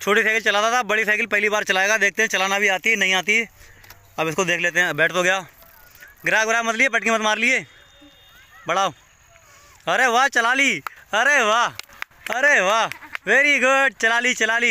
छोटी साइकिल चलाता था, बड़ी साइकिल पहली बार चलाएगा, देखते हैं, चलाना भी आती है, नहीं आती अब इसको देख लेते हैं, बैठ तो गया। ग्राह ग्राह मत लिए, पटकी मत मार लिए। बढ़ाओ। अरे वाह, चला ली। अरे वाह अरे वाह वेरी गुड चला ली चला ली।